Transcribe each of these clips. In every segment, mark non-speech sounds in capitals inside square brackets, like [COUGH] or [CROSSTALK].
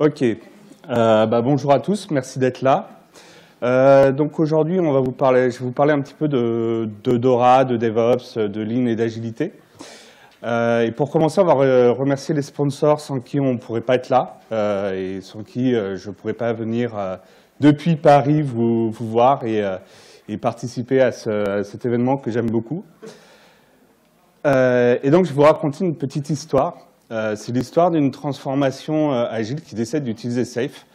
Ok. Euh, bah, bonjour à tous, merci d'être là. Euh, donc aujourd'hui, on va vous parler, je vais vous parler un petit peu de, Dora, de DevOps, de Lean et d'agilité. Euh, et pour commencer, on va remercier les sponsors sans qui on ne pourrait pas être là et sans qui je ne pourrais pas venir depuis Paris vous, voir et, participer à, cet événement que j'aime beaucoup. et donc, je vais vous raconter une petite histoire. C'est l'histoire d'une transformation agile qui décide d'utiliser Safe,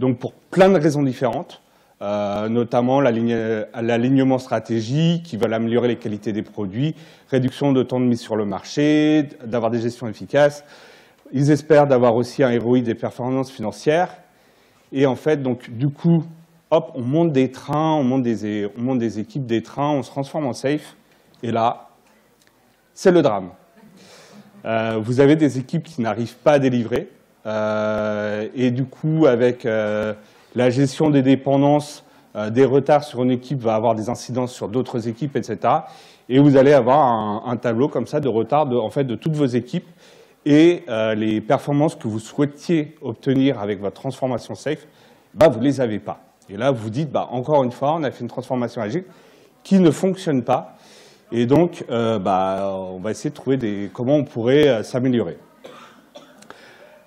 donc pour plein de raisons différentes. Euh, notamment l'alignement stratégique, qui veulent améliorer les qualités des produits, réduction de temps de mise sur le marché, d'avoir des gestions efficaces. Ils espèrent d'avoir aussi un ROI des performances financières. Et en fait, donc, du coup, hop, on monte des trains, on monte des équipes des trains, on se transforme en safe. Et là, c'est le drame. Euh, vous avez des équipes qui n'arrivent pas à délivrer. Euh, et du coup, avec la gestion des dépendances, euh, des retards sur une équipe va avoir des incidences sur d'autres équipes, etc. Et vous allez avoir un, tableau comme ça de retard de, en fait, de toutes vos équipes et euh, les performances que vous souhaitiez obtenir avec votre transformation safe, bah, vous ne les avez pas. Et là, vous dites, bah, encore une fois, on a fait une transformation agile qui ne fonctionne pas. Et donc, euh, bah, on va essayer de trouver des, comment on pourrait s'améliorer.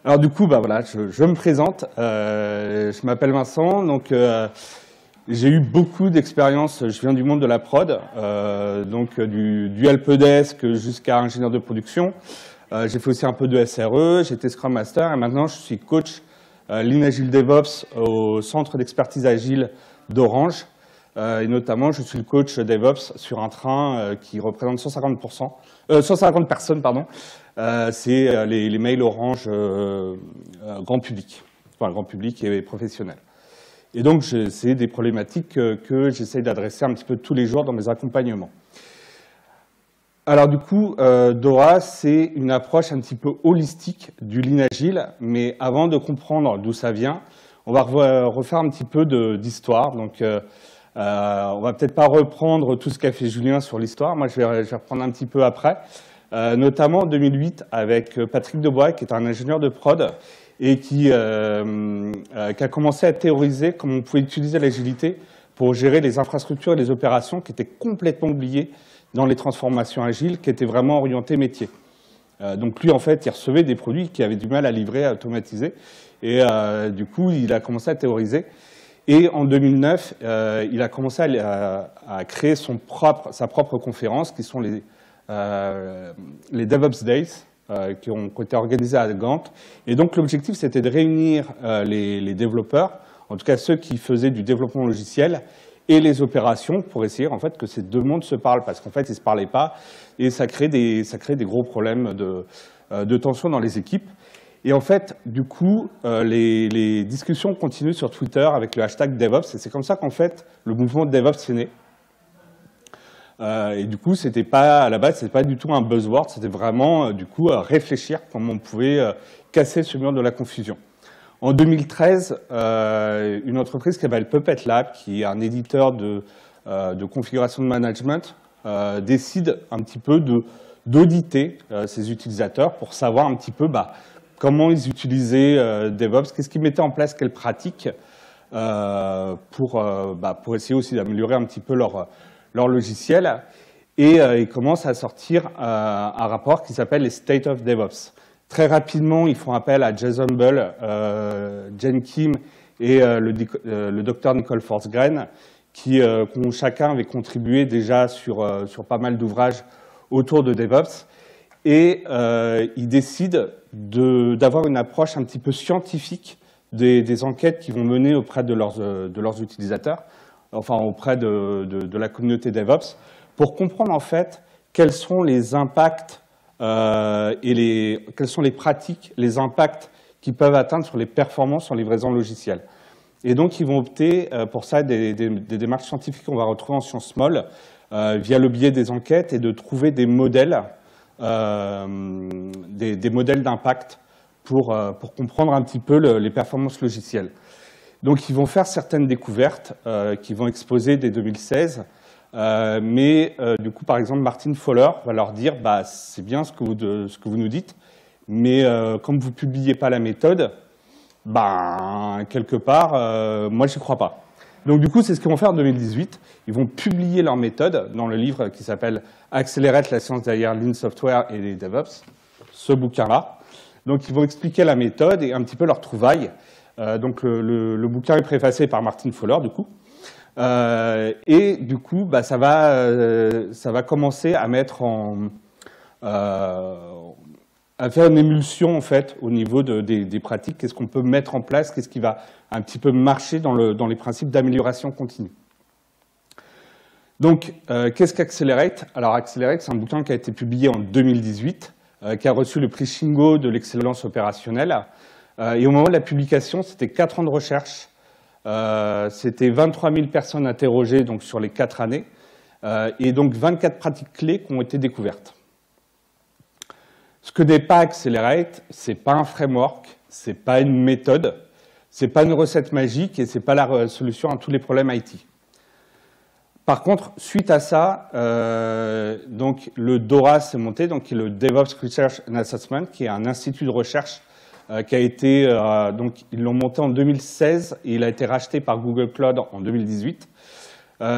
Alors du coup, bah voilà, je, me présente. Euh, je m'appelle Vincent. Donc euh, j'ai eu beaucoup d'expérience. Je viens du monde de la prod, euh, donc du, du helpdesk jusqu'à ingénieur de production. j'ai fait aussi un peu de SRE. J'étais Scrum Master et maintenant je suis coach Lean Agile DevOps au centre d'expertise agile d'Orange. Et notamment, je suis le coach DevOps sur un train qui représente 150 150 personnes, pardon, euh, c'est euh, les, mails Orange euh, grand public, enfin grand public et professionnel. Et donc, c'est des problématiques que, j'essaie d'adresser un petit peu tous les jours dans mes accompagnements. Alors du coup, Dora, c'est une approche un petit peu holistique du Lean Agile, mais avant de comprendre d'où ça vient, on va refaire un petit peu d'histoire. Donc, euh, on va peut-être pas reprendre tout ce qu'a fait Julien sur l'histoire. Moi, je vais, je vais, reprendre un petit peu après. Euh, notamment en 2008 avec euh, Patrick Debois, qui est un ingénieur de prod et qui, euh, qui a commencé à théoriser comment on pouvait utiliser l'agilité pour gérer les infrastructures et les opérations qui étaient complètement oubliées dans les transformations agiles, qui étaient vraiment orientées métier. donc lui, en fait, il recevait des produits qui avaient du mal à livrer, à automatiser, et du coup, il a commencé à théoriser. Et en 2009, il a commencé à, créer son propre, sa propre conférence, qui sont les euh, les DevOps Days, euh, qui ont été organisés à Gand. Et donc l'objectif, c'était de réunir euh, les, développeurs, en tout cas ceux qui faisaient du développement logiciel, et les opérations pour essayer en fait que ces deux mondes se parlent, parce qu'en fait ils ne se parlaient pas, et ça crée des, ça crée des gros problèmes de, de tension dans les équipes. Et en fait, du coup, les, les, discussions continuent sur Twitter avec le hashtag DevOps, et c'est comme ça qu'en fait le mouvement DevOps est né. Euh, et du coup, c'était pas à la base, c'était pas du tout un buzzword, c'était vraiment euh, du coup réfléchir comment on pouvait euh, casser ce mur de la confusion. En 2013, une entreprise qui s'appelle Puppet Lab, qui est un éditeur de, configuration de management, décide un petit peu d'auditer ses utilisateurs pour savoir un petit peu bah, comment ils utilisaient DevOps, qu'est-ce qu'ils mettaient en place, quelles pratiques, pour, bah, pour essayer aussi d'améliorer un petit peu leur, logiciel? Et euh, ils commencent à sortir euh, un rapport qui s'appelle les State of DevOps. Très rapidement, ils font appel à Jason Bull, euh, Jen Kim et le, docteur Nicole Forsgren, qui chacun avait contribué déjà sur pas mal d'ouvrages autour de DevOps. Et ils décident d'avoir une approche un petit peu scientifique des, enquêtes qu'ils vont mener auprès de leurs, leurs utilisateurs enfin auprès de, la communauté DevOps, pour comprendre en fait quels sont les impacts euh, et les, quelles sont les pratiques, les impacts qu'ils peuvent atteindre sur les performances en livraison logicielle. Et donc, ils vont opter euh, pour ça des, démarches scientifiques qu'on va retrouver en sciences molles, euh, via le biais des enquêtes et de trouver des modèles, des, modèles d'impact pour, pour comprendre un petit peu les performances logicielles. Donc ils vont faire certaines découvertes euh, qui vont exposer dès 2016. Euh, mais euh, du coup, par exemple, Martin Fowler va leur dire bah, c'est bien ce que, vous, ce que vous nous dites, mais comme vous ne publiez pas la méthode, ben, quelque part, euh, moi, j'y crois pas. Donc, du coup, c'est ce qu'ils vont faire en 2018. Ils vont publier leur méthode dans le livre qui s'appelle Accelerate la science derrière Lean Software et les DevOps, ce bouquin-là. Donc, ils vont expliquer la méthode et un petit peu leur trouvaille. Euh, donc, le, bouquin est préfacé par Martin Fowler, du coup. Euh, et du coup, bah, ça, va, ça va commencer à mettre en, à faire une émulsion en fait au niveau des, pratiques. Qu'est-ce qu'on peut mettre en place? Qu'est-ce qui va un petit peu marcher dans, les principes d'amélioration continue? Donc, euh, qu'est-ce qu'Accelerate? Alors, Accelerate, c'est un bouquin qui a été publié en 2018, euh, qui a reçu le prix Shingo de l'excellence opérationnelle. Euh, et au moment de la publication, c'était 4 ans de recherche. c'était 23 000 personnes interrogées donc, sur les 4 années. et donc 24 pratiques clés qui ont été découvertes. Ce que n'est pas Accelerate, c'est pas un framework, c'est pas une méthode, c'est pas une recette magique et c'est pas la solution à tous les problèmes IT. Par contre, suite à ça, euh, donc le DORA s'est monté, donc le DevOps Research and Assessment, qui est un institut de recherche euh, qui a été, euh, donc ils l'ont monté en 2016 et il a été racheté par Google Cloud en 2018.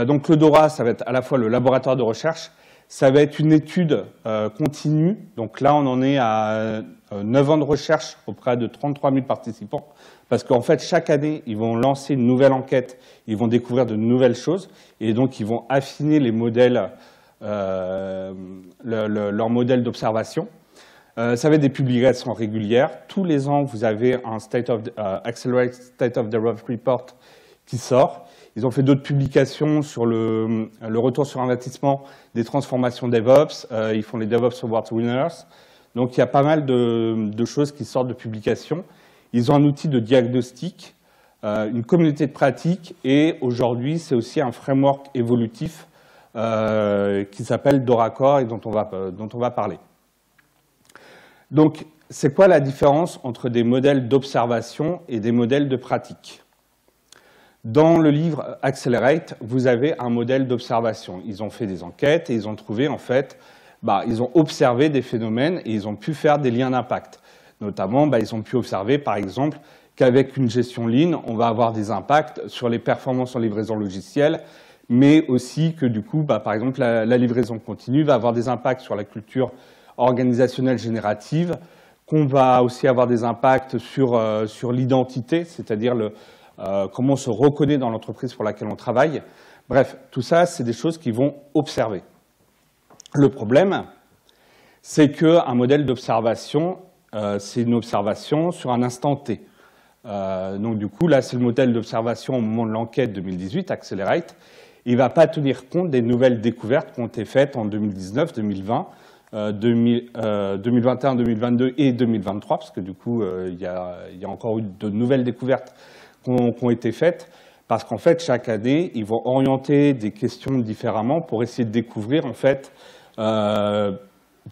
donc le DORA, ça va être à la fois le laboratoire de recherche ça va être une étude euh, continue. Donc là, on en est à 9 euh, ans de recherche auprès de 33 000 participants. Parce qu'en fait, chaque année, ils vont lancer une nouvelle enquête, ils vont découvrir de nouvelles choses, et donc ils vont affiner les modèles, euh, modèle d'observation. ça va être des publications régulières. Tous les ans, vous avez un State of, Accelerated State of the Report qui sort. Ils ont fait d'autres publications sur le, retour sur investissement des transformations DevOps. Euh, ils font les DevOps Awards Winners. Donc il y a pas mal de, choses qui sortent de publications. Ils ont un outil de diagnostic, euh, une communauté de pratique et aujourd'hui c'est aussi un framework évolutif euh, qui s'appelle Doracor et dont on va, dont on va parler. Donc c'est quoi la différence entre des modèles d'observation et des modèles de pratique? Dans le livre Accelerate, vous avez un modèle d'observation. Ils ont fait des enquêtes et ils ont trouvé, en fait, bah, ils ont observé des phénomènes et ils ont pu faire des liens d'impact. Notamment, bah, ils ont pu observer, par exemple, qu'avec une gestion lean, on va avoir des impacts sur les performances en livraison logicielle, mais aussi que, du coup, bah, par exemple, la, livraison continue va avoir des impacts sur la culture organisationnelle générative, qu'on va aussi avoir des impacts sur, euh, sur l'identité, c'est-à-dire le, euh, comment on se reconnaît dans l'entreprise pour laquelle on travaille. Bref, tout ça, c'est des choses qu'ils vont observer. Le problème, c'est qu'un modèle d'observation, euh, c'est une observation sur un instant T. Euh, donc du coup, là, c'est le modèle d'observation au moment de l'enquête 2018, Accelerate. Il ne va pas tenir compte des nouvelles découvertes qui ont été faites en 2019, 2020, 2021, 2022 et 2023, parce que du coup, il y, a, il y a encore eu de nouvelles découvertes qui ont, été faites, parce qu'en fait, chaque année, ils vont orienter des questions différemment pour essayer de découvrir en fait euh,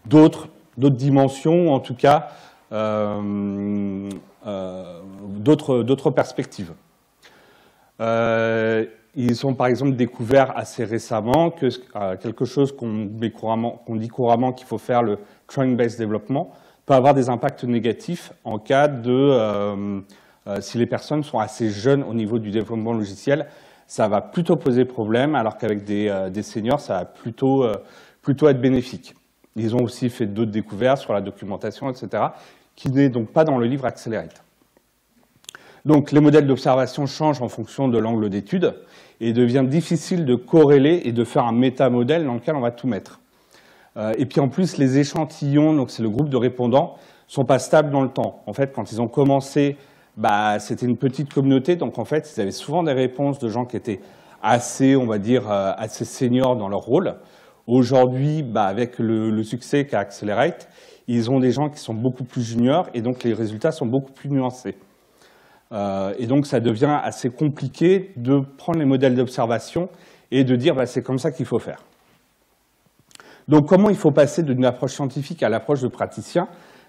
d'autres dimensions, en tout cas euh, euh, d'autres perspectives. ils ont par exemple découvert assez récemment que quelque chose qu'on dit couramment qu'il faut faire, le training-based development, peut avoir des impacts négatifs en cas de euh, si les personnes sont assez jeunes au niveau du développement logiciel, ça va plutôt poser problème, alors qu'avec des, euh, seniors, ça va plutôt, euh, plutôt être bénéfique. Ils ont aussi fait d'autres découvertes sur la documentation, etc., qui n'est donc pas dans le livre Accelerate. Donc les modèles d'observation changent en fonction de l'angle d'étude et il devient difficile de corréler et de faire un métamodèle dans lequel on va tout mettre. et puis en plus, les échantillons, donc c'est le groupe de répondants, sont pas stables dans le temps. En fait, quand ils ont commencé bah, c'était une petite communauté, donc en fait, ils avaient souvent des réponses de gens qui étaient assez, on va dire, euh, assez seniors dans leur rôle. Aujourd'hui, bah, avec le, succès qu'a Accelerate, ils ont des gens qui sont beaucoup plus juniors et donc les résultats sont beaucoup plus nuancés. Euh, et donc ça devient assez compliqué de prendre les modèles d'observation et de dire bah, c'est comme ça qu'il faut faire. Donc comment il faut passer d'une approche scientifique à l'approche de praticien?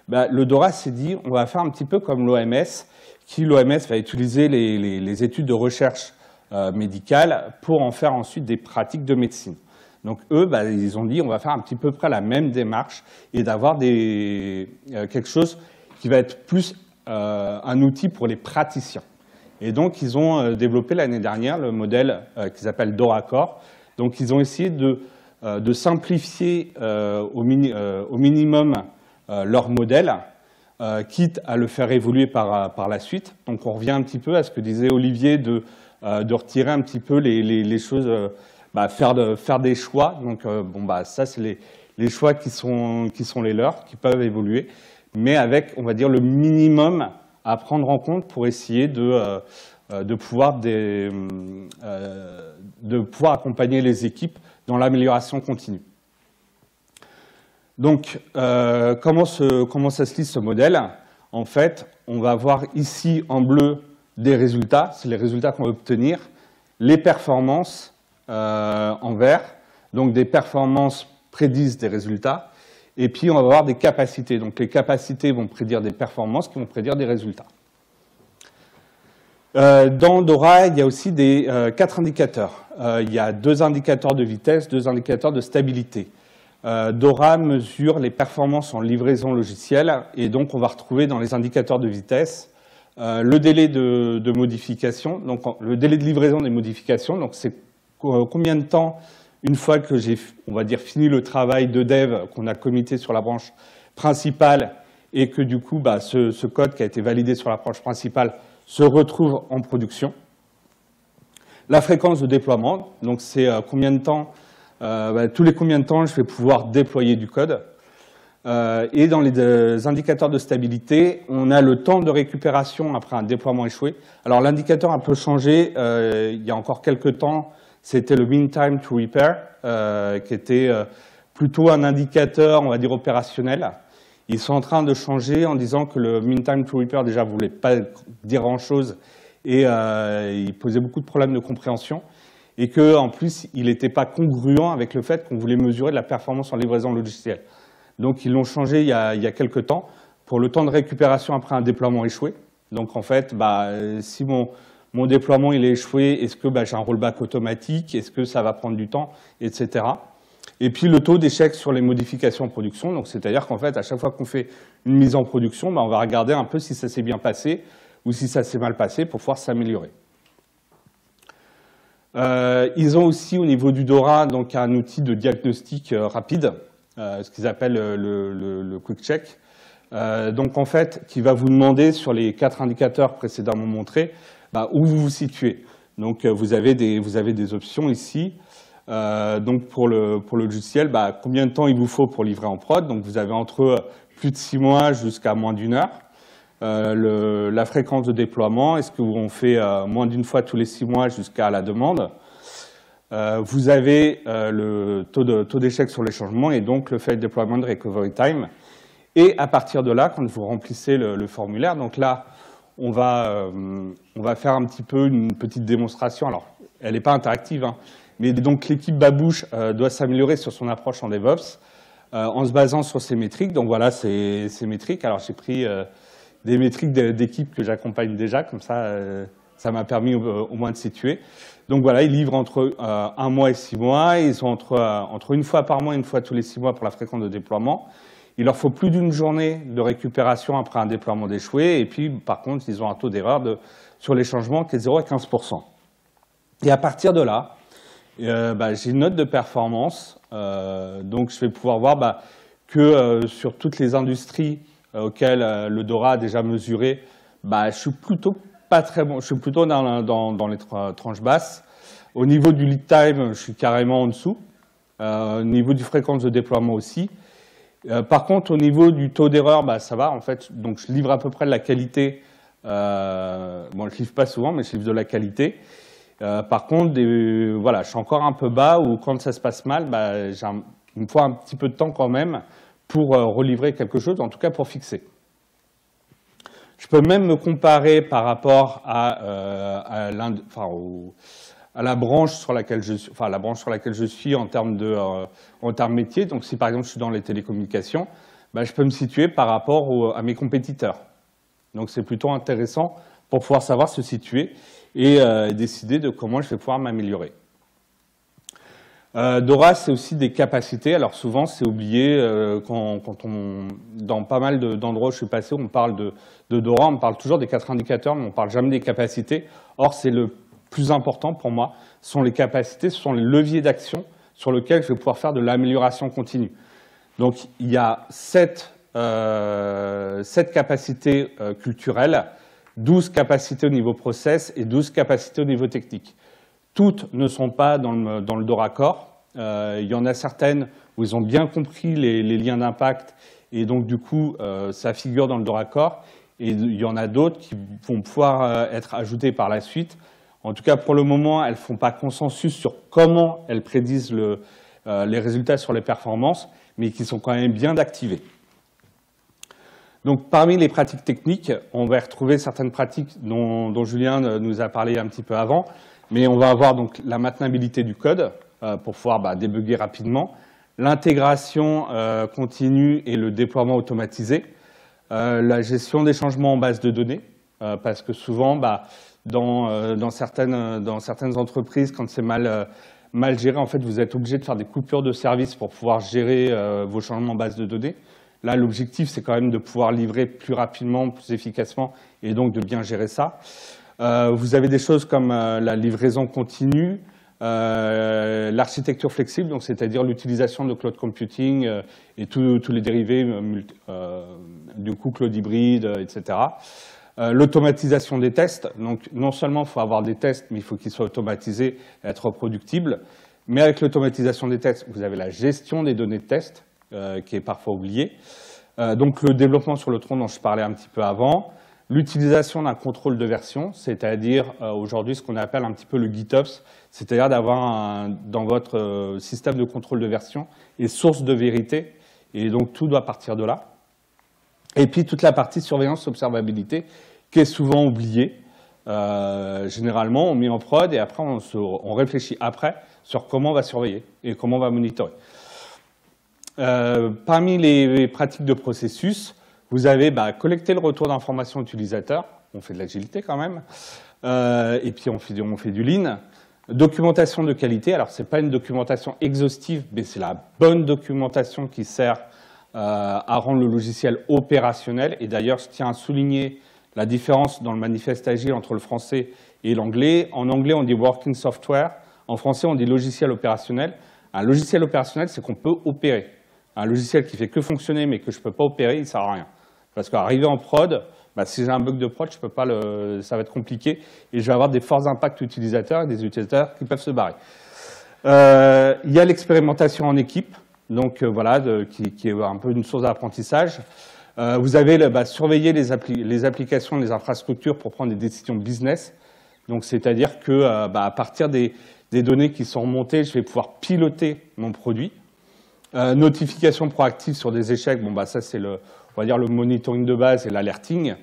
Bah, Le DORA s'est dit on va faire un petit peu comme l'OMS qui, l'OMS, va utiliser les, études de recherche euh, médicale pour en faire ensuite des pratiques de médecine. Donc eux, bah, ils ont dit on va faire un petit peu près la même démarche et d'avoir euh, quelque chose qui va être plus un outil pour les praticiens. Et donc, ils ont développé l'année dernière le modèle qu'ils appellent DoraCore. Donc, ils ont essayé de, simplifier au, minimum leur modèle euh, quitte à le faire évoluer par, par, la suite. Donc on revient un petit peu à ce que disait Olivier de, euh, de retirer un petit peu les, les, choses, euh, bah, faire, de, faire, des choix. Donc bon, bah, ça, c'est les, les, choix qui sont, qui sont les leurs, qui peuvent évoluer, mais avec, on va dire, le minimum à prendre en compte pour essayer de, de, pouvoir, des, de pouvoir accompagner les équipes dans l'amélioration continue. Donc, euh, comment, ça se lit ce modèle? En fait, on va voir ici en bleu des résultats, c'est les résultats qu'on va obtenir, les performances euh, en vert, donc des performances prédisent des résultats, et puis on va voir des capacités. Donc les capacités vont prédire des performances qui vont prédire des résultats. Euh, dans Dora, il y a aussi des, quatre indicateurs. il y a deux indicateurs de vitesse, deux indicateurs de stabilité. Euh, Dora mesure les performances en livraison logicielle et donc on va retrouver dans les indicateurs de vitesse euh, le délai de, modification, donc le délai de livraison des modifications, donc c'est combien de temps une fois que j'ai, on va dire, fini le travail de dev qu'on a comité sur la branche principale et que du coup, bah, ce, code qui a été validé sur la branche principale se retrouve en production. La fréquence de déploiement, donc c'est euh, combien de temps euh, bah, tous les combien de temps je vais pouvoir déployer du code. Euh, et dans les euh, indicateurs de stabilité, on a le temps de récupération après un déploiement échoué. Alors l'indicateur a un peu changé. il y a encore quelques temps, c'était le mean time to repair, qui était plutôt un indicateur, on va dire, opérationnel. Ils sont en train de changer en disant que le mean time to repair, déjà, ne voulait pas dire grand-chose et il posait beaucoup de problèmes de compréhension et qu'en plus, il n'était pas congruent avec le fait qu'on voulait mesurer la performance en livraison logicielle. Donc ils l'ont changé il y, a, il quelques temps pour le temps de récupération après un déploiement échoué. Donc en fait, bah, si mon, mon déploiement il est échoué, est-ce que bah, j'ai un rollback automatique? Est-ce que ça va prendre du temps? Etc. Et puis le taux d'échec sur les modifications en production, donc c'est-à-dire qu'en fait, à chaque fois qu'on fait une mise en production, bah, on va regarder un peu si ça s'est bien passé ou si ça s'est mal passé pour pouvoir s'améliorer. Euh, ils ont aussi au niveau du DORA donc un outil de diagnostic euh, rapide, euh, ce qu'ils appellent le, quick check. donc en fait, qui va vous demander sur les quatre indicateurs précédemment montrés bah, où vous vous situez. Donc vous avez des, vous avez des options ici. donc pour le, pour le logiciel, bah, combien de temps il vous faut pour livrer en prod? Donc vous avez entre plus de six mois jusqu'à moins d'une heure. Euh, la fréquence de déploiement, est-ce qu'on fait euh, moins d'une fois tous les six mois jusqu'à la demande? Euh, Vous avez le taux d'échec sur les changements et donc le fait de déploiement de recovery time. Et à partir de là, quand vous remplissez le, formulaire, donc là, on va, on va faire un petit peu une petite démonstration. Alors, elle n'est pas interactive, hein, mais donc l'équipe Babouche doit s'améliorer sur son approche en DevOps en se basant sur ces métriques. Donc voilà, ces, ces métriques. Alors j'ai pris des métriques d'équipe que j'accompagne déjà, comme ça, euh, ça m'a permis au, moins de situer. Donc voilà, ils livrent entre euh, un mois et six mois, ils sont entre, euh, entre une fois par mois et une fois tous les six mois pour la fréquence de déploiement. Il leur faut plus d'une journée de récupération après un déploiement d'échoué, et puis par contre, ils ont un taux d'erreur sur les changements qui est 0 à 15% Et à partir de là, bah, j'ai une note de performance, donc je vais pouvoir voir bah, que sur toutes les industries euh, auquel euh, le DORA a déjà mesuré, bah, je suis plutôt pas très bon. Je suis plutôt dans, dans, les tranches basses. Au niveau du lead time, je suis carrément en dessous. Euh, au niveau du fréquence de déploiement aussi. par contre, au niveau du taux d'erreur, bah, ça va. En fait, donc je livre à peu près de la qualité. Euh, bon, je livre pas souvent, mais je livre de la qualité. par contre, voilà, je suis encore un peu bas. Ou quand ça se passe mal, bah, il me faut un petit peu de temps quand même pour euh, relivrer quelque chose, en tout cas pour fixer. Je peux même me comparer par rapport à, euh, à, la branche sur laquelle je suis, enfin la branche sur laquelle je suis en termes de euh, métier. Donc si par exemple je suis dans les télécommunications, bah, je peux me situer par rapport à mes compétiteurs. Donc c'est plutôt intéressant pour pouvoir savoir se situer et décider de comment je vais pouvoir m'améliorer. Euh, Dora, c'est aussi des capacités. Alors souvent, c'est oublié euh, quand, on, dans pas mal d'endroits où je suis passé, on parle de, Dora, on parle toujours des quatre indicateurs, mais on parle jamais des capacités. Or, c'est le plus important pour moi, ce sont les capacités, ce sont les leviers d'action sur lesquels je vais pouvoir faire de l'amélioration continue. Donc, il y a sept, euh, capacités culturelles, 12 capacités au niveau process et 12 capacités au niveau technique. Toutes ne sont pas dans le, dans. Euh, il y en a certaines où ils ont bien compris les, liens d'impact et donc du coup euh, ça figure dans le DoraCore. Et il y en a d'autres qui vont pouvoir euh, être ajoutées par la suite. En tout cas, pour le moment, elles ne font pas consensus sur comment elles prédisent le, les résultats sur les performances, mais qui sont quand même bien activées. Donc, parmi les pratiques techniques, on va retrouver certaines pratiques dont Julien nous a parlé un petit peu avant. Mais on va avoir donc la maintenabilité du code euh, pour pouvoir bah, débugger rapidement, l'intégration euh, continue et le déploiement automatisé, euh, la gestion des changements en base de données, parce que souvent, bah, dans, certaines, entreprises, quand c'est mal, mal, géré, en fait, vous êtes obligé de faire des coupures de services pour pouvoir gérer vos changements en base de données. Là, l'objectif, c'est quand même de pouvoir livrer plus rapidement, plus efficacement, et donc de bien gérer ça. Euh, vous avez des choses comme euh, la livraison continue, euh, l'architecture flexible, donc c'est-à-dire l'utilisation de cloud computing et tous les dérivés du coup cloud hybride, etc. L'automatisation des tests, donc non seulement il faut avoir des tests, mais il faut qu'ils soient automatisés et être reproductibles. Mais avec l'automatisation des tests, vous avez la gestion des données de test, qui est parfois oubliée. donc le développement sur le tronc dont je parlais un petit peu avant, L'utilisation d'un contrôle de version, c'est-à-dire euh, aujourd'hui ce qu'on appelle un petit peu le GitOps, c'est-à-dire d'avoir dans votre euh, système de contrôle de version et source de vérité, et donc tout doit partir de là. Et puis toute la partie surveillance, observabilité, qui est souvent oubliée. Euh, généralement, on met en prod et après on, on, réfléchit après sur comment on va surveiller et comment on va monitorer. parmi les pratiques de processus, vous avez bah, collecté le retour d'informations utilisateurs, on fait de l'agilité quand même, euh, et puis on fait, on fait, du lean. Documentation de qualité, alors ce n'est pas une documentation exhaustive, mais c'est la bonne documentation qui sert euh, à rendre le logiciel opérationnel. Et d'ailleurs, je tiens à souligner la différence dans le manifeste agile entre le français et l'anglais. En anglais, on dit working software. En français, on dit logiciel opérationnel. Un logiciel opérationnel, c'est qu'on peut opérer. Un logiciel qui fait que fonctionner mais que je ne peux pas opérer, il ne sert à rien. Parce qu'arriver en prod, bah, si j'ai un bug de prod, je peux pas le, ça va être compliqué et je vais avoir des forts impacts utilisateurs et des utilisateurs qui peuvent se barrer. Euh, il y a l'expérimentation en équipe, donc euh, voilà, qui, est un peu une source d'apprentissage. Euh, vous avez bah, surveiller les, les, applications, les infrastructures pour prendre des décisions business. Donc c'est-à-dire que bah, à partir des, des, données qui sont remontées, je vais pouvoir piloter mon produit. Notification proactive sur des échecs, bon bah ça c'est le on va dire le monitoring de base et l'alerting.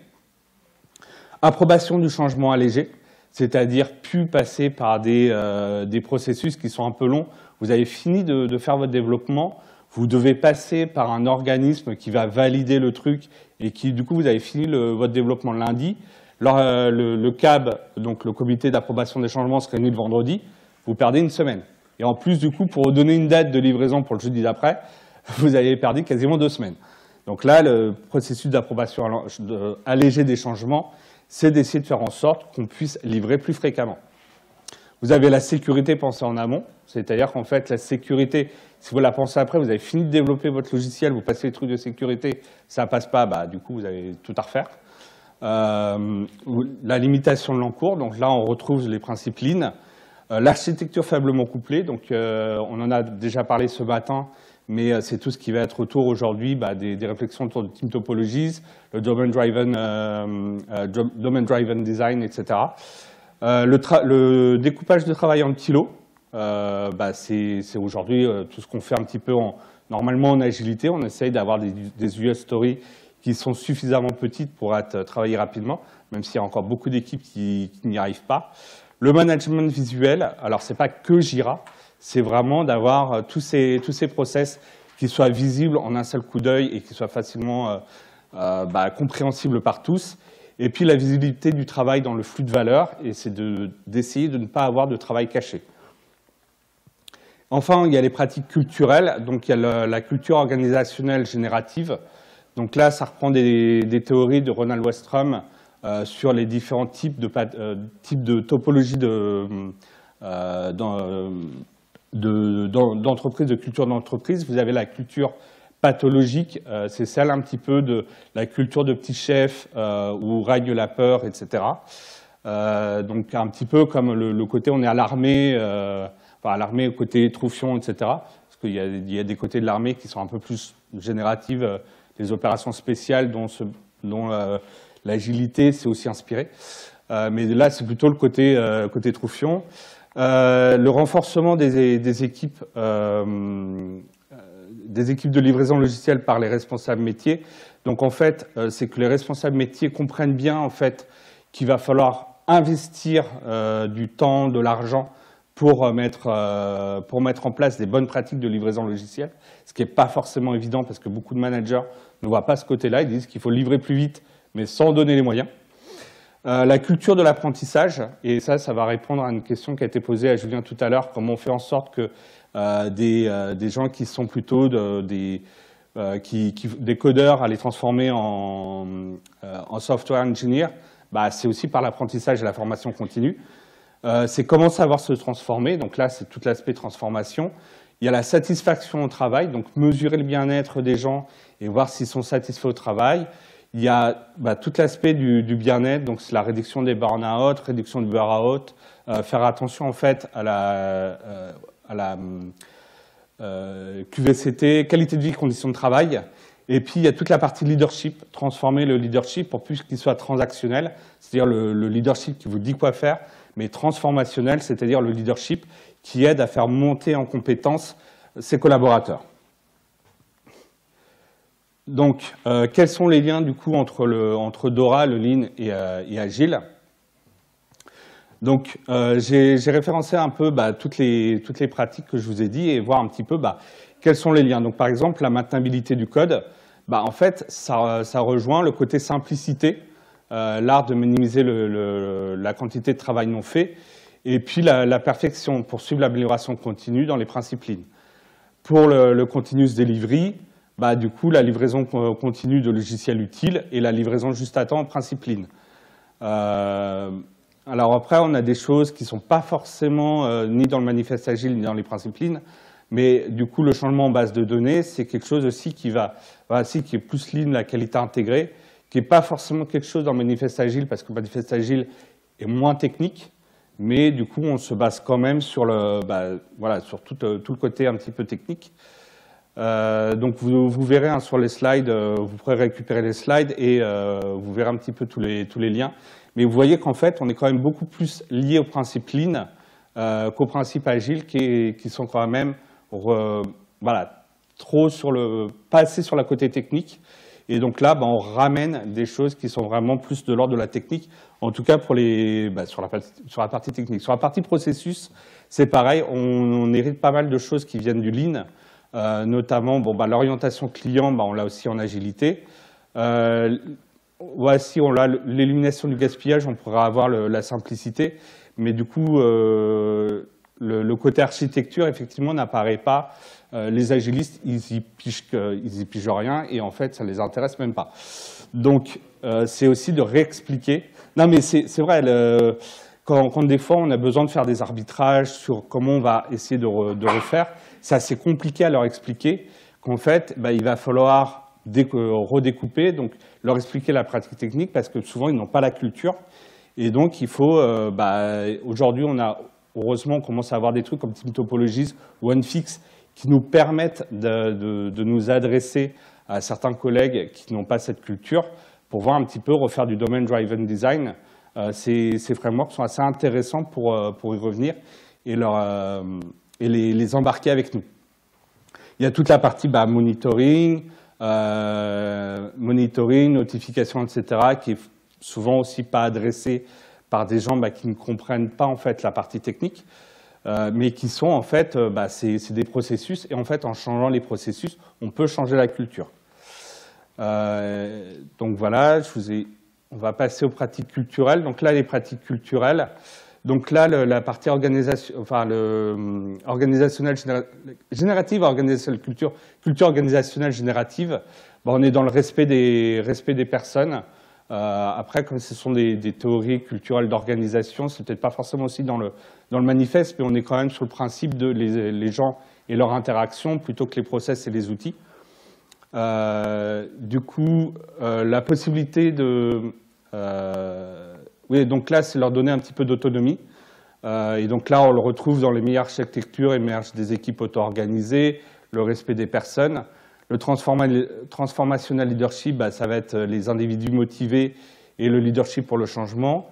Approbation du changement allégé, c'est-à-dire plus passer par des, euh, des, processus qui sont un peu longs. Vous avez fini de, faire votre développement, vous devez passer par un organisme qui va valider le truc et qui, du coup, vous avez fini votre développement lundi. Euh, le, le, CAB, donc le comité d'approbation des changements, se réunit le vendredi, vous perdez une semaine. Et en plus, du coup, pour donner une date de livraison pour le jeudi d'après, [LAUGHS] vous avez perdu quasiment deux semaines. Donc là, le processus d'approbation allégé des changements, c'est d'essayer de faire en sorte qu'on puisse livrer plus fréquemment. Vous avez la sécurité pensée en amont, c'est-à-dire qu'en fait, la sécurité, si vous la pensez après, vous avez fini de développer votre logiciel, vous passez les trucs de sécurité, ça ne passe pas, bah, du coup, vous avez tout à refaire. Euh, la limitation de l'encours, donc là, on retrouve les principes Lean. Euh, l'architecture faiblement couplée, donc euh, on en a déjà parlé ce matin, mais euh, c'est tout ce qui va être autour aujourd'hui bah, des, réflexions autour de team topologies, le domain-driven euh, euh, design, etc. Le, découpage de travail en kilos, bah, c'est aujourd'hui tout ce qu'on fait un petit peu en, normalement en agilité. On essaye d'avoir des, des, US stories qui sont suffisamment petites pour être travaillées rapidement, même s'il y a encore beaucoup d'équipes qui, qui n'y arrivent pas. Le management visuel, alors ce n'est pas que Jira, c'est vraiment d'avoir euh, tous ces, tous ces process qui soient visibles en un seul coup d'œil et qui soient facilement euh, euh, bah, compréhensibles par tous. Et puis la visibilité du travail dans le flux de valeur, et c'est d'essayer de, ne pas avoir de travail caché. Enfin, il y a les pratiques culturelles. Donc, il y a la culture organisationnelle générative. Donc là, ça reprend des, théories de Ronald Westrum euh, sur les différents types de, euh, types de topologies euh, d'entreprise, de, culture d'entreprise. Vous avez la culture pathologique, c'est celle un petit peu de la culture de petit chef où règne la peur, etc. donc un petit peu comme le, côté on est à l'armée, enfin à l'armée côté troufion, etc. Parce qu'il y, y, a des côtés de l'armée qui sont un peu plus génératives les opérations spéciales dont, euh, l'agilité s'est aussi inspirée. Euh, mais là, c'est plutôt le côté, euh, côté troufion. le renforcement des, équipes, des équipes de livraison logicielle par les responsables métiers. Donc en fait, c'est que les responsables métiers comprennent bien en fait qu'il va falloir investir du temps, de l'argent pour pour mettre en place des bonnes pratiques de livraison logicielle, ce qui n'est pas forcément évident parce que beaucoup de managers ne voient pas ce côté-là. Ils disent qu'il faut livrer plus vite, mais sans donner les moyens. Euh, la culture de l'apprentissage, et ça, ça va répondre à une question qui a été posée à Julien tout à l'heure, comment on fait en sorte que euh, des, euh, des, gens qui sont plutôt des, qui, des codeurs à les transformer en, en software engineer, bah, c'est aussi par l'apprentissage et la formation continue. c'est comment savoir se transformer, donc là c'est tout l'aspect transformation. Il y a la satisfaction au travail, donc mesurer le bien-être des gens et voir s'ils sont satisfaits au travail. Il y a bah, tout l'aspect du, bien-être, donc c'est la réduction des burn-out, réduction du burn-out, euh, faire attention en fait à la, euh, euh, QVCT, qualité de vie, conditions de travail. Et puis il y a toute la partie leadership, transformer le leadership pour plus qu'il soit transactionnel, c'est-à-dire le, le leadership qui vous dit quoi faire, mais transformationnel, c'est-à-dire le leadership qui aide à faire monter en compétence ses collaborateurs. Donc, euh, quels sont les liens du coup entre, le, entre Dora, le Lean et, euh, Agile? Donc, euh, j'ai référencé un peu bah, toutes, les, pratiques que je vous ai dit et voir un petit peu bah, quels sont les liens. Donc, par exemple, la maintenabilité du code, bah, en fait, ça, rejoint le côté simplicité, l'art de minimiser le, la quantité de travail non fait, et puis la, perfection, poursuivre l'amélioration continue dans les principes. Pour le continuous delivery, bah, du coup, la livraison continue de logiciels utiles et la livraison juste à temps en principe. Euh, alors après, on a des choses qui ne sont pas forcément euh, ni dans le manifeste agile ni dans les principes mais du coup, le changement en base de données, c'est quelque chose aussi qui va, aussi, qui est plus Lean, la qualité intégrée, qui n'est pas forcément quelque chose dans le manifeste agile, parce que le manifeste agile est moins technique, mais du coup, on se base quand même sur, le, bah, voilà, sur euh, tout, le côté un petit peu technique. Euh, donc vous, verrez hein, sur les slides, euh, vous pourrez récupérer les slides et euh, vous verrez un petit peu tous les, tous les liens. Mais vous voyez qu'en fait, on est quand même beaucoup plus lié au principe Lean qu'au principe Agile qui, sont quand même voilà, trop sur le, pas assez sur la côté technique. Et donc là, bah, on ramène des choses qui sont vraiment plus de l'ordre de la technique, en tout cas pour les, bah, sur, la, partie technique. Sur la partie processus, c'est pareil, on hérite pas mal de choses qui viennent du Lean. Euh, notamment bon, bah, l'orientation client, bah, on l'a aussi en agilité. Euh, voici, on a l'élimination du gaspillage, on pourra avoir la simplicité, mais du coup, euh, le, côté architecture, effectivement, n'apparaît pas. les agilistes, ils y, pigent, ils y pigent rien, et en fait, ça les intéresse même pas. Donc, c'est aussi de réexpliquer. Non, mais c'est vrai, quand, des fois, on a besoin de faire des arbitrages sur comment on va essayer de, de refaire, c'est assez compliqué à leur expliquer qu'en fait, bah, il va falloir redécouper, donc leur expliquer la pratique technique parce que souvent ils n'ont pas la culture. Et donc il faut, euh, bah, aujourd'hui on a, heureusement on commence à avoir des trucs comme Team Topologies ou OneFix qui nous permettent de, nous adresser à certains collègues qui n'ont pas cette culture pour voir un petit peu refaire du domain driven design. Euh, ces, frameworks sont assez intéressants pour, euh, y revenir et et les, embarquer avec nous. Il y a toute la partie bah, monitoring, euh, notification, etc., qui est souvent aussi pas adressée par des gens bah, qui ne comprennent pas en fait la partie technique, euh, mais qui sont en fait, euh, bah, c'est des processus, et en fait, en changeant les processus, on peut changer la culture. donc voilà, je vous ai, on va passer aux pratiques culturelles. Donc là, les pratiques culturelles, Donc là, la partie organisationnelle générative, organisationnelle culture, organisationnelle générative, on est dans le respect des, personnes. Euh, après, comme ce sont des, théories culturelles d'organisation, c'est peut-être pas forcément aussi dans le, dans le manifeste, mais on est quand même sur le principe de les, gens et leur interaction plutôt que les process et les outils. Euh, du coup, euh, la possibilité de oui, donc là, c'est leur donner un petit peu d'autonomie. Euh, et donc là, on le retrouve dans les meilleures architectures, émergent des équipes auto-organisées, le respect des personnes. Le transformational leadership, bah, ça va être les individus motivés et le leadership pour le changement.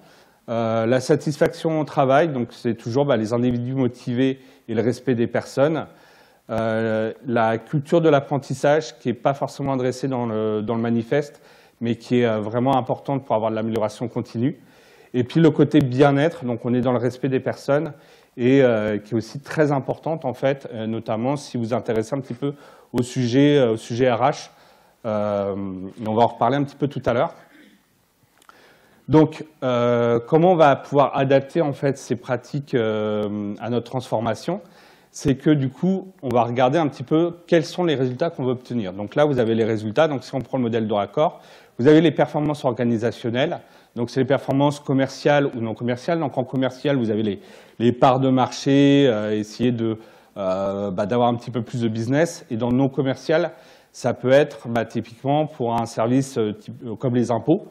Euh, la satisfaction au travail, donc c'est toujours bah, les individus motivés et le respect des personnes. Euh, la culture de l'apprentissage, qui n'est pas forcément adressée dans le, manifeste, mais qui est vraiment importante pour avoir de l'amélioration continue. Et puis le côté bien-être, donc on est dans le respect des personnes et euh, qui est aussi très importante en fait, euh, notamment si vous vous intéressez un petit peu au sujet, euh, au sujet RH. on va en reparler un petit peu tout à l'heure. Donc, comment on va pouvoir adapter en fait ces pratiques à notre transformation? C'est que du coup, on va regarder un petit peu quels sont les résultats qu'on veut obtenir. Donc là, vous avez les résultats. Donc si on prend le modèle de raccord, vous avez les performances organisationnelles. Donc, c'est les performances commerciales ou non commerciales. Donc, en commercial, vous avez les, parts de marché, euh, essayer euh, bah, d'avoir un petit peu plus de business. Et dans non commercial, ça peut être bah, typiquement pour un service euh, comme les impôts,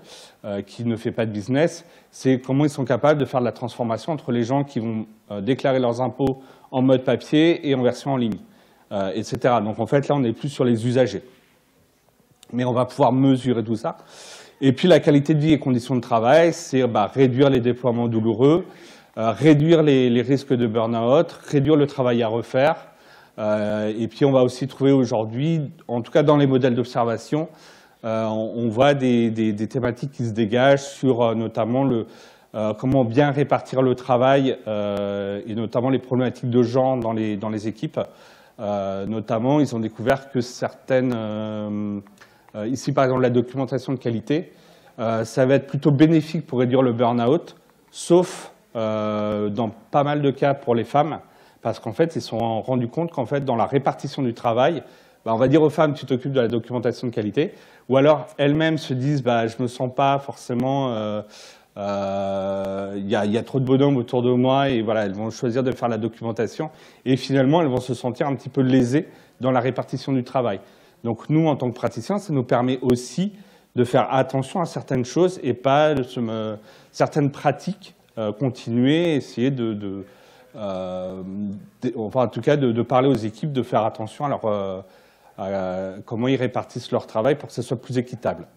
qui ne fait pas de business, c'est comment ils sont capables de faire de la transformation entre les gens qui vont déclarer leurs impôts en mode papier et en version en ligne, etc. Donc, en fait, là, on est plus sur les usagers. Mais on va pouvoir mesurer tout ça. Et puis la qualité de vie et conditions de travail, c'est bah, réduire les déploiements douloureux, euh, réduire les, risques de burn-out, réduire le travail à refaire. Euh, et puis on va aussi trouver aujourd'hui, en tout cas dans les modèles d'observation, euh, on, voit des, thématiques qui se dégagent sur notamment le, comment bien répartir le travail et notamment les problématiques de genre dans les, dans les équipes. notamment, ils ont découvert que certaines euh, ici, par exemple, la documentation de qualité, euh, ça va être plutôt bénéfique pour réduire le burn-out, sauf euh, dans pas mal de cas pour les femmes, parce qu'en fait, ils se sont rendus compte qu'en fait, dans la répartition du travail, bah, on va dire aux femmes, tu t'occupes de la documentation de qualité, ou alors elles-mêmes se disent, bah, je ne me sens pas forcément, il y, y, a trop de bonhommes autour de moi, et voilà, elles vont choisir de faire la documentation, et finalement, elles vont se sentir un petit peu lésées dans la répartition du travail. Donc nous, en tant que praticiens, ça nous permet aussi de faire attention à certaines choses et pas certaines pratiques, euh, continuer, essayer de, euh, enfin en tout cas de, parler aux équipes, de faire attention à, leur, euh, comment ils répartissent leur travail pour que ce soit plus équitable.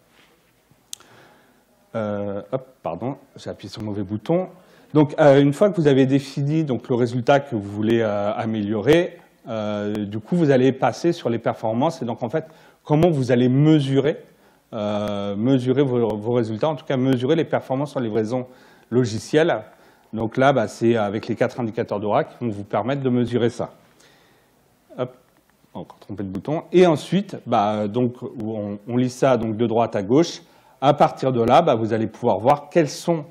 Hop, pardon, j'ai appuyé sur le mauvais bouton. Donc, une fois que vous avez défini donc, le résultat que vous voulez améliorer, euh, du coup, vous allez passer sur les performances et donc en fait, comment vous allez mesurer, euh, mesurer vos, résultats, en tout cas mesurer les performances en livraison logicielle. Donc là, bah, c'est avec les quatre indicateurs d'Aura qui vont vous permettre de mesurer ça. Hop, encore trompé de bouton. Et ensuite, bah, donc, on, lit ça donc, de droite à gauche. À partir de là, bah, vous allez pouvoir voir quels sont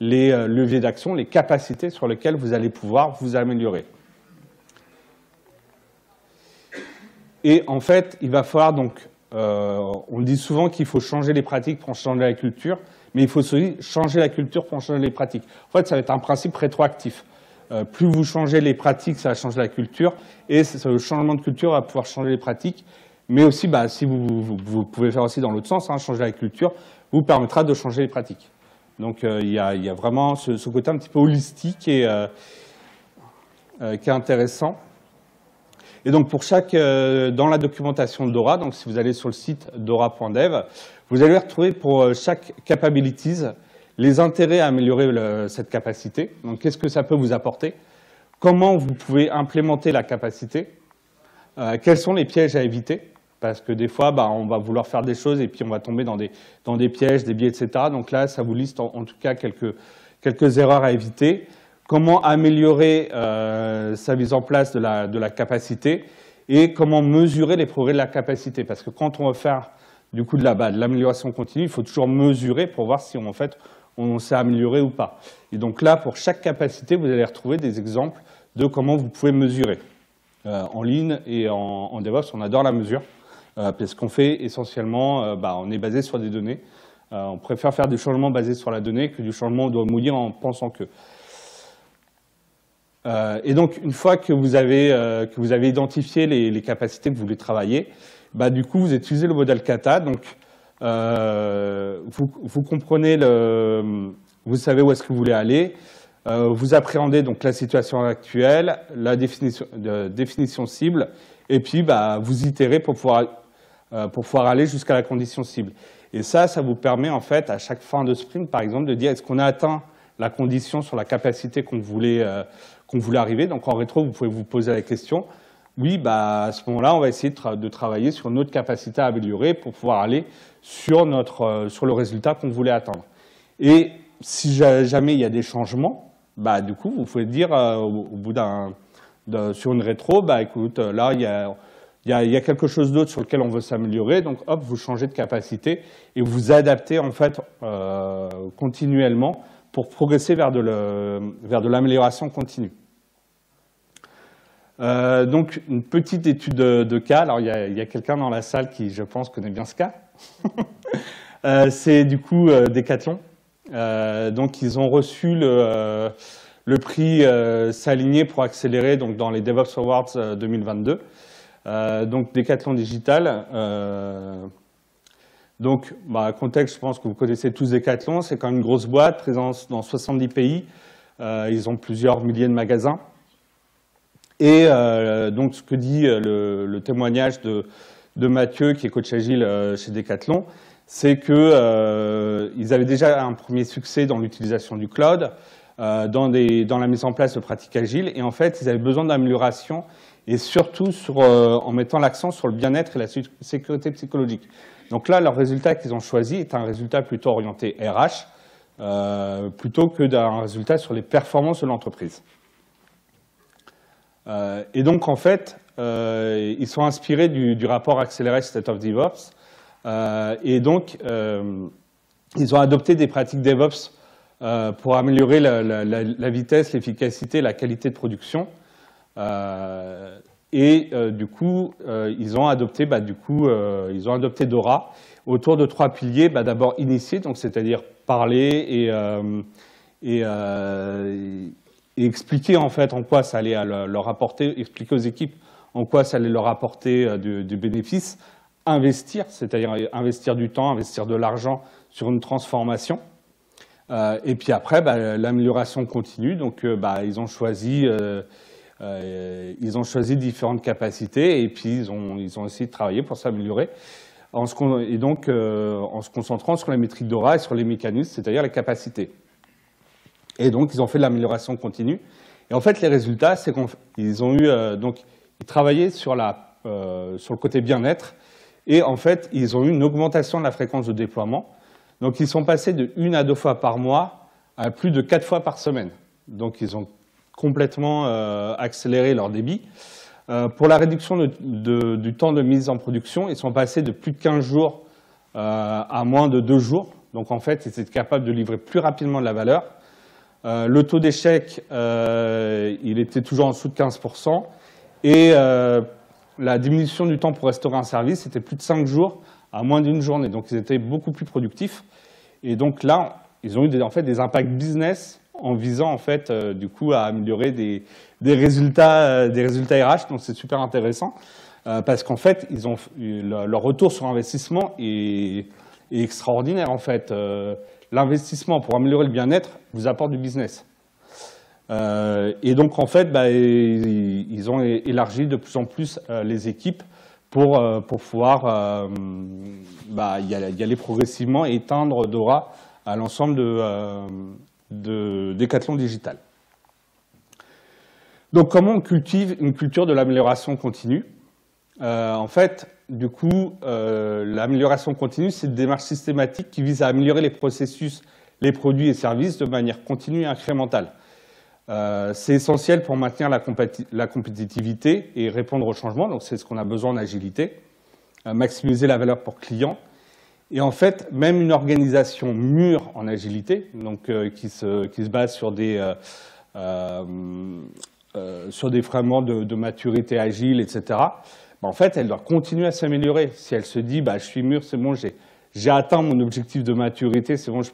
les euh, leviers d'action, les capacités sur lesquelles vous allez pouvoir vous améliorer. Et en fait, il va falloir donc, euh, on dit souvent qu'il faut changer les pratiques pour changer la culture, mais il faut aussi changer la culture pour changer les pratiques. En fait, ça va être un principe rétroactif. Euh, plus vous changez les pratiques, ça va changer la culture, et le changement de culture va pouvoir changer les pratiques. Mais aussi, bah, si vous, pouvez faire aussi dans l'autre sens, hein, changer la culture, vous permettra de changer les pratiques. Donc euh, il y, a, vraiment ce, côté un petit peu holistique et, qui est intéressant. Et donc pour chaque, euh, dans la documentation de Dora, donc si vous allez sur le site dora.dev, vous allez retrouver pour euh, chaque capabilities les intérêts à améliorer cette capacité. Donc qu'est-ce que ça peut vous apporter? Comment vous pouvez implémenter la capacité? Euh, Quels sont les pièges à éviter? Parce que des fois, bah, on va vouloir faire des choses et puis on va tomber dans des, pièges, des biais, etc. Donc là, ça vous liste en, en tout cas quelques, erreurs à éviter comment améliorer euh, sa mise en place de la, capacité et comment mesurer les progrès de la capacité. Parce que quand on veut faire du coup de l'amélioration continue, il faut toujours mesurer pour voir si en fait on s'est amélioré ou pas. Et donc là, pour chaque capacité, vous allez retrouver des exemples de comment vous pouvez mesurer. en ligne et en, DevOps, on adore la mesure, parce qu'on fait essentiellement, bah, on est basé sur des données. on préfère faire du changement basé sur la donnée que du changement on doit mouiller en pensant que. Euh, et donc, une fois que vous avez, euh, que vous avez identifié les, capacités que vous voulez travailler, bah, du coup, vous utilisez le modèle kata. Donc, euh, vous, comprenez, le, vous savez où est-ce que vous voulez aller. vous appréhendez donc la situation actuelle, la définition, définition cible, et puis bah, vous itérez pour pouvoir, pour pouvoir aller jusqu'à la condition cible. Et ça, ça vous permet en fait, à chaque fin de sprint, par exemple, de dire est-ce qu'on a atteint la condition sur la capacité qu'on voulait, qu'on voulait arriver? Donc en rétro, vous pouvez vous poser la question, oui, bah, à ce moment-là, on va essayer de, travailler sur notre capacité à améliorer pour pouvoir aller sur, notre, euh, sur le résultat qu'on voulait atteindre. Et si jamais il y a des changements, bah, du coup, vous pouvez dire euh, au, bout d'un, sur une rétro, bah, écoute, là, il y a, il y, a, quelque chose d'autre sur lequel on veut s'améliorer, donc hop, vous changez de capacité et vous adaptez en fait euh, continuellement pour progresser vers de l'amélioration continue. Euh, donc, une petite étude de, cas. Alors, il y a, quelqu'un dans la salle qui, je pense, connaît bien ce cas. [LAUGHS] Euh, c'est du coup euh, Decathlon. donc, ils ont reçu le, prix S'aligner pour accélérer donc, dans les DevOps Awards 2022. Donc, Decathlon Digital. Donc, bah, contexte, je pense que vous connaissez tous Decathlon. C'est quand même une grosse boîte, présence dans 70 pays. Euh, ils ont plusieurs milliers de magasins. Et euh, donc, ce que dit euh, le, témoignage de, Mathieu, qui est coach agile chez Decathlon, c'est qu'ils avaient déjà un premier succès dans l'utilisation du cloud, dans, dans, la mise en place de pratiques agiles. Et en fait, ils avaient besoin d'amélioration et surtout sur, en mettant l'accent sur le bien-être et la sécurité psychologique. Donc là, leur résultat qu'ils ont choisi est un résultat plutôt orienté RH, euh, plutôt que d'un résultat sur les performances de l'entreprise. Euh, et donc, en fait, euh, ils sont inspirés du, rapport Accelerate State of DevOps. et donc, ils ont adopté des pratiques DevOps pour améliorer la vitesse, l'efficacité, la qualité de production. Et euh, du coup, euh, ils ont adopté, bah, du coup, euh, ils ont adopté Dora autour de trois piliers. Bah, D'abord initier, donc c'est-à-dire parler et, expliquer en fait en quoi ça allait leur apporter, expliquer aux équipes en quoi ça allait leur apporter du, bénéfice. Investir, c'est-à-dire investir du temps, investir de l'argent sur une transformation. et puis après, bah, l'amélioration continue. Donc, bah, ils ont choisi euh, ils ont choisi différentes capacités et puis ils ont, essayé de travailler pour s'améliorer. Et donc, euh, en se concentrant sur les métriques d'Aura et sur les mécanismes, c'est-à-dire les capacités. Et donc, ils ont fait de l'amélioration continue. Et en fait, les résultats, c'est qu'ils ont eu, euh, donc, ils travaillaient sur, la, sur le côté bien-être. Et en fait, ils ont eu une augmentation de la fréquence de déploiement. Donc, ils sont passés de une à deux fois par mois à plus de quatre fois par semaine. Donc, ils ont complètement euh, accéléré leur débit. Euh, pour la réduction du temps de mise en production, ils sont passés de plus de 15 jours euh, à moins de 2 jours. Donc en fait, ils étaient capables de livrer plus rapidement de la valeur. le taux d'échec, il était toujours en dessous de 15%. Et la diminution du temps pour restaurer un service, c'était plus de 5 jours à moins d'une journée. Donc ils étaient beaucoup plus productifs. Et donc là, ils ont eu en fait des impacts business en visant en fait euh, du coup à améliorer des, résultats, euh, des résultats RH. Donc c'est super intéressant euh, parce qu'en fait ils ont leur retour sur investissement est, extraordinaire en fait. L'investissement pour améliorer le bien-être vous apporte du business. et donc en fait bah, ils, ont élargi de plus en plus les équipes pour, pour pouvoir bah, y, aller, progressivement et éteindre Dora à l'ensemble de, de Décathlon Digital. Donc comment on cultive une culture de l'amélioration continue? Euh, En fait, du coup, euh, l'amélioration continue, c'est une démarche systématique qui vise à améliorer les processus, les produits et services de manière continue et incrémentale. Euh, c'est essentiel pour maintenir la, la, compétitivité et répondre aux changements, donc c'est ce qu'on a besoin en agilité, maximiser la valeur pour client Et en fait, même une organisation mûre en agilité, donc qui, se, qui, se, base sur des, sur des de, maturité agile, etc., bah, en fait, elle doit continuer à s'améliorer. Si elle se dit, bah, je suis mûr, c'est bon, j'ai atteint mon objectif de maturité, c'est bon, je,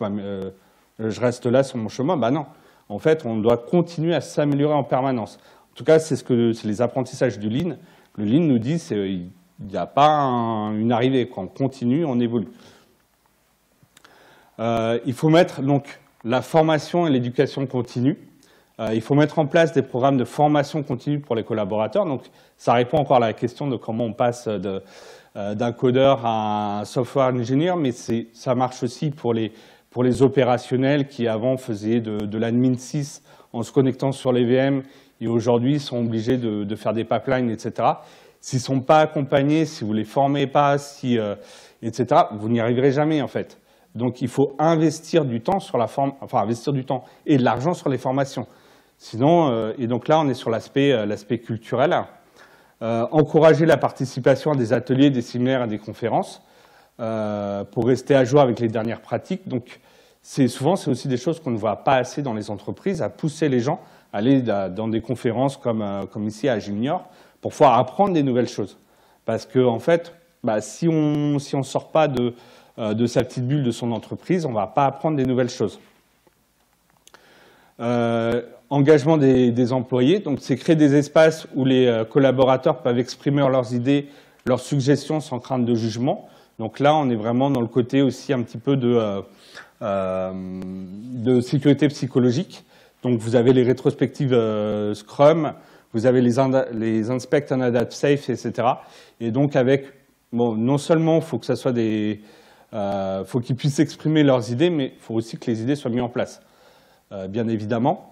je, reste là sur mon chemin, bah non. En fait, on doit continuer à s'améliorer en permanence. En tout cas, c'est ce que les apprentissages du Lean. Le Lean nous dit qu'il n'y a pas une arrivée, on continue, on évolue. Euh, il faut mettre donc la formation et l'éducation continue. Euh, il faut mettre en place des programmes de formation continue pour les collaborateurs. Donc, ça répond encore à la question de comment on passe euh, d'un codeur à un software engineer, mais ça marche aussi pour les opérationnels qui avant faisaient de, l'admin 6 en se connectant sur les VM et aujourd'hui sont obligés de, faire des pipelines, etc. S'ils ne sont pas accompagnés, si vous ne les formez pas, si, euh, etc., vous n'y arriverez jamais en fait. Donc il faut investir du temps sur la forme, enfin investir du temps et de l'argent sur les formations. Sinon, euh, et donc là on est sur l'aspect euh, culturel. encourager la participation à des ateliers, des séminaires et des conférences. Euh, pour rester à jour avec les dernières pratiques. Donc, souvent, c'est aussi des choses qu'on ne voit pas assez dans les entreprises, à pousser les gens à aller dans des conférences comme, euh, comme ici à Junior pour pouvoir apprendre des nouvelles choses. Parce qu'en en fait, bah, si on ne si on sort pas de, euh, de, sa petite bulle de son entreprise, on ne va pas apprendre des nouvelles choses. engagement des, employés, donc c'est créer des espaces où les collaborateurs peuvent exprimer leurs idées, leurs suggestions sans crainte de jugement. Donc là, on est vraiment dans le côté aussi un petit peu de, euh, euh, de sécurité psychologique. Donc vous avez les rétrospectives euh, Scrum, vous avez les, les Inspect Adapt Safe, etc. Et donc avec, bon, non seulement il euh, faut qu'ils puissent exprimer leurs idées, mais il faut aussi que les idées soient mises en place, euh, bien évidemment.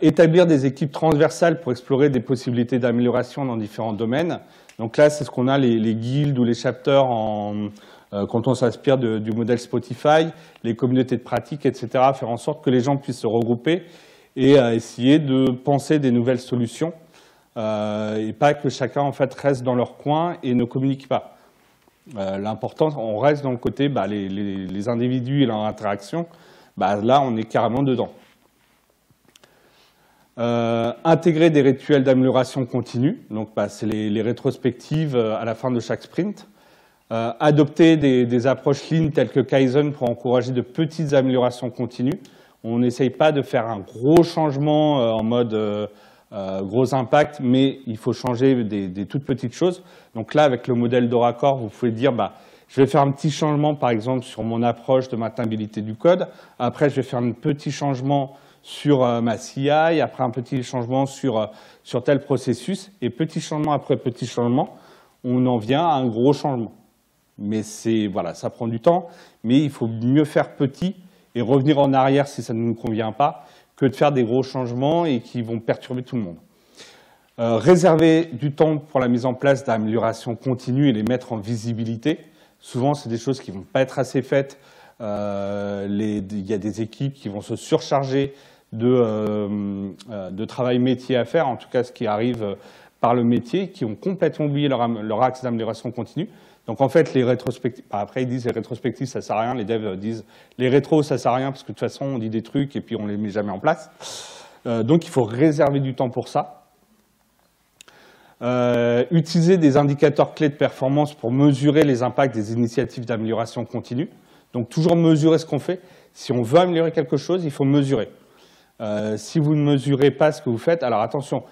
établir des équipes transversales pour explorer des possibilités d'amélioration dans différents domaines. Donc là, c'est ce qu'on a les, les, guildes ou les chapters euh, quand on s'inspire du modèle Spotify, les communautés de pratique, etc., faire en sorte que les gens puissent se regrouper et euh, essayer de penser des nouvelles solutions euh, et pas que chacun en fait reste dans leur coin et ne communique pas. L'important, on reste dans le côté bah, les, individus et leur interaction. Bah, là, on est carrément dedans. Euh, intégrer des rituels d'amélioration continue, donc bah, c'est les, rétrospectives euh, à la fin de chaque sprint. Euh, adopter des, approches lean telles que Kaizen pour encourager de petites améliorations continues. On n'essaye pas de faire un gros changement en mode gros impact, mais il faut changer des, toutes petites choses. Donc là, avec le modèle d'Oracor, vous pouvez dire, bah, je vais faire un petit changement, par exemple, sur mon approche de maintenabilité du code. Après, je vais faire un petit changement sur euh, ma CI, après un petit changement sur, euh, sur tel processus, et petit changement après petit changement, on en vient à un gros changement. Mais c'est voilà, ça prend du temps, mais il faut mieux faire petit et revenir en arrière si ça ne nous convient pas, que de faire des gros changements et qui vont perturber tout le monde. Euh, réserver du temps pour la mise en place d'améliorations continues et les mettre en visibilité. Souvent, c'est des choses qui ne vont pas être assez faites. les, il y a des équipes qui vont se surcharger euh, euh, de, travail métier à faire, en tout cas ce qui arrive euh, par le métier, qui ont complètement oublié leur, axe d'amélioration continue. Donc en fait, les rétrospectives, après ils disent les rétrospectives ça sert à rien, les devs disent les rétros ça sert à rien parce que de toute façon on dit des trucs et puis on les met jamais en place. donc il faut réserver du temps pour ça. utiliser des indicateurs clés de performance pour mesurer les impacts des initiatives d'amélioration continue. Donc toujours mesurer ce qu'on fait. Si on veut améliorer quelque chose, il faut mesurer. Euh, si vous ne mesurez pas ce que vous faites, alors attention,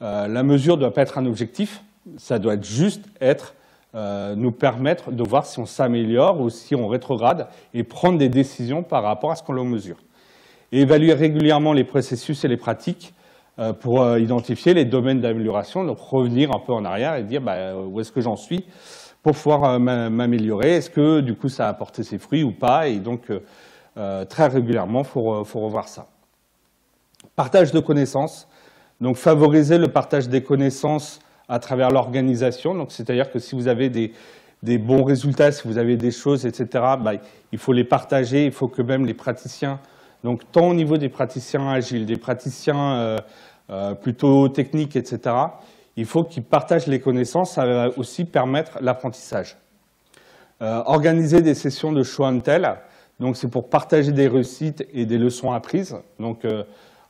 euh, la mesure ne doit pas être un objectif, ça doit juste être euh, nous permettre de voir si on s'améliore ou si on rétrograde et prendre des décisions par rapport à ce qu'on mesure. Et évaluer régulièrement les processus et les pratiques pour identifier les domaines d'amélioration, donc revenir un peu en arrière et dire bah, où est-ce que j'en suis pour pouvoir m'améliorer? Est-ce que du coup ça a apporté ses fruits ou pas? Et donc très régulièrement, il faut revoir ça. Partage de connaissances, donc favoriser le partage des connaissances à travers l'organisation. Donc c'est-à-dire que si vous avez des, bons résultats, si vous avez des choses, etc., bah, il faut les partager. Il faut que même les praticiens, donc tant au niveau des praticiens agiles, des praticiens euh, euh, plutôt techniques, etc., il faut qu'ils partagent les connaissances. Ça va aussi permettre l'apprentissage. organiser des sessions de show and tell. Donc c'est pour partager des réussites et des leçons apprises. Donc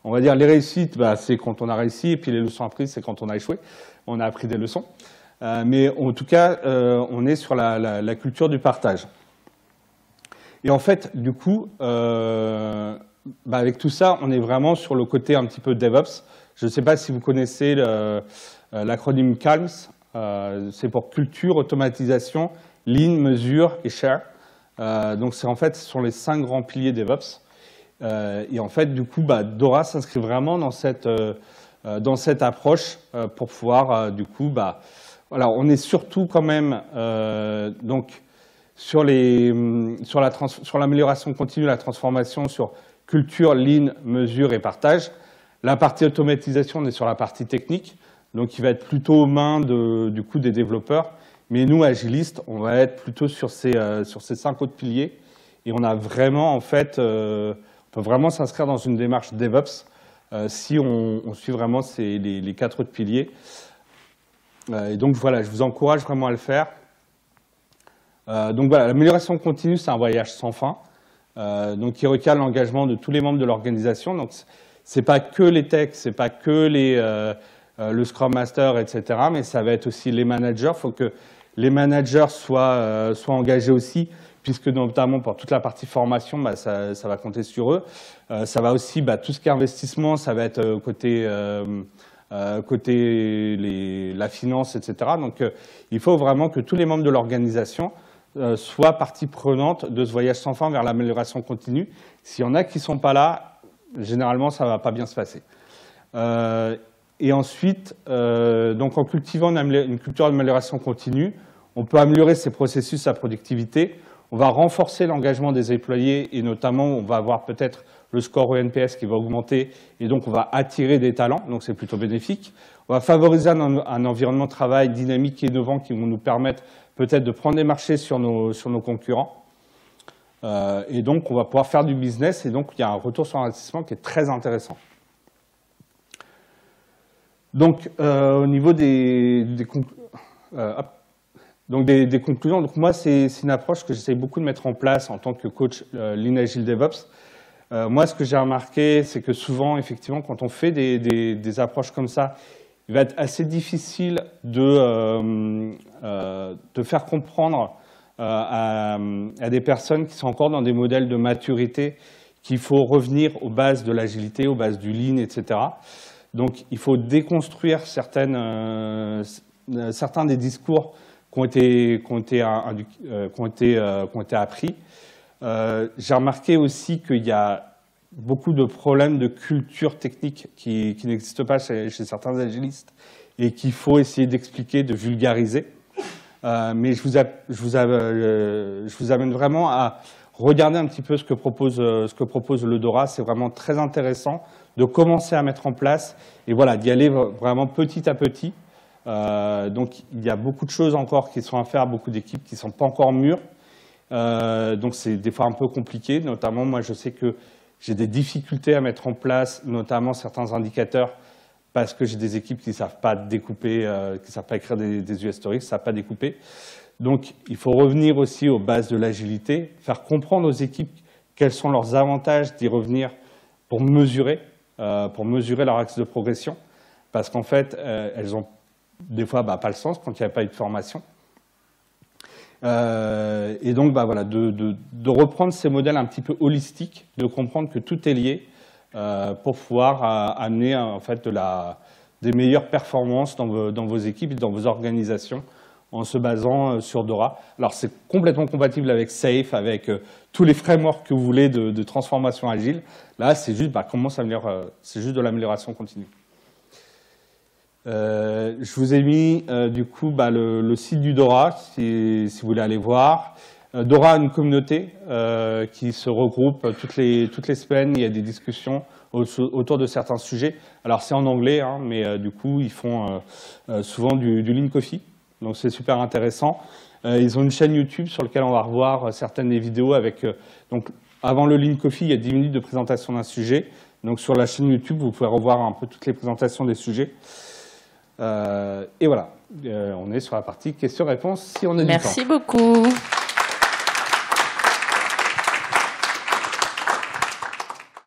on va dire les réussites, bah, c'est quand on a réussi, et puis les leçons apprises, c'est quand on a échoué. On a appris des leçons. mais en tout cas, on est sur la, culture du partage. Et en fait, du coup, bah, avec tout ça, on est vraiment sur le côté un petit peu DevOps. Je ne sais pas si vous connaissez l'acronyme CALMS, euh, c'est pour culture, automatisation, lean, mesure et share. Euh, donc c'est en fait ce sont les cinq grands piliers DevOps. Euh, et en fait, du coup, bah, Dora s'inscrit vraiment dans cette, dans cette approche pour pouvoir, du coup, bah, voilà, on est surtout quand même donc sur les sur la sur l'amélioration continue, la transformation, sur culture, lean, mesure et partage. La partie automatisation, on est sur la partie technique donc il va être plutôt aux mains du coup des développeurs. Mais nous, agilistes, on va être plutôt sur ces, euh, sur ces cinq autres piliers. Et on a vraiment, en fait, euh, on peut vraiment s'inscrire dans une démarche DevOps euh, si on, suit vraiment ces, les, quatre autres piliers. et donc voilà, je vous encourage vraiment à le faire. donc voilà, l'amélioration continue, c'est un voyage sans fin. donc qui requiert l'engagement de tous les membres de l'organisation. Donc c'est pas que les techs, c'est pas que les euh, le Scrum Master, etc. Mais ça va être aussi les managers. Il faut que les managers soient, euh, soient engagés aussi, puisque notamment pour toute la partie formation, bah, ça, va compter sur eux. Euh, ça va aussi, bah, tout ce qui est investissement, ça va être côté, côté les, la finance, etc. Donc il faut vraiment que tous les membres de l'organisation soient partie prenante de ce voyage sans fin vers l'amélioration continue. S'il y en a qui ne sont pas là, généralement, ça ne va pas bien se passer. Et ensuite, euh, donc en cultivant une, culture d'amélioration continue, on peut améliorer ses processus, sa productivité. On va renforcer l'engagement des employés et notamment, on va avoir peut-être le score au NPS qui va augmenter et donc on va attirer des talents, donc c'est plutôt bénéfique. On va favoriser un, environnement de travail dynamique et innovant qui vont nous permettre peut-être de prendre des marchés sur nos, sur nos concurrents. Euh, et donc, on va pouvoir faire du business et donc il y a un retour sur investissement qui est très intéressant. Donc, euh, au niveau des, euh, donc des, conclusions, donc moi, c'est une approche que j'essaie beaucoup de mettre en place en tant que coach euh, Lean Agile DevOps. Euh, moi, ce que j'ai remarqué, c'est que souvent, effectivement, quand on fait des, des, approches comme ça, il va être assez difficile de, de faire comprendre à, des personnes qui sont encore dans des modèles de maturité qu'il faut revenir aux bases de l'agilité, aux bases du lean, etc. Donc il faut déconstruire euh, certains des discours qui ont été, été, euh, euh, appris. J'ai remarqué aussi qu'il y a beaucoup de problèmes de culture technique qui, n'existent pas chez, certains agilistes et qu'il faut essayer d'expliquer, de vulgariser. mais je vous, je, vous je vous amène vraiment à regarder un petit peu ce que propose, ce que propose le DORA. C'est vraiment très intéressant de commencer à mettre en place et voilà, d'y aller vraiment petit à petit. Euh, donc il y a beaucoup de choses encore qui sont à faire, beaucoup d'équipes qui ne sont pas encore mûres. Euh, donc c'est des fois un peu compliqué, notamment moi je sais que j'ai des difficultés à mettre en place, notamment certains indicateurs, parce que j'ai des équipes qui ne savent pas découper, euh, qui ne savent pas écrire des, des US stories, qui ne savent pas découper. Donc il faut revenir aussi aux bases de l'agilité, faire comprendre aux équipes quels sont leurs avantages d'y revenir pour mesurer pour mesurer leur axe de progression, parce qu'en fait, elles ont des fois bah, pas le sens quand il n'y a pas eu de formation. Euh, et donc, bah, voilà, de, reprendre ces modèles un petit peu holistiques, de comprendre que tout est lié pour pouvoir amener en fait la, des meilleures performances dans vos, équipes et dans vos organisations en se basant sur Dora. Alors c'est complètement compatible avec Safe, avec tous les frameworks que vous voulez de, transformation agile. Là, c'est juste bah, comment euh, juste de l'amélioration continue. Euh, je vous ai mis euh, du coup bah, le, site du Dora, si, vous voulez aller voir. Dora a une communauté qui se regroupe toutes les, toutes les semaines. Il y a des discussions autour de certains sujets. Alors c'est en anglais, hein, mais du coup ils font souvent du, du Lean Coffee. Donc c'est super intéressant. Euh, ils ont une chaîne YouTube sur laquelle on va revoir euh, certaines des vidéos avec... Euh, donc, avant le Lean Coffee, il y a 10 minutes de présentation d'un sujet. Donc sur la chaîne YouTube, vous pouvez revoir un peu toutes les présentations des sujets. Et voilà, on est sur la partie questions-réponses si on a Merci du temps. Merci beaucoup.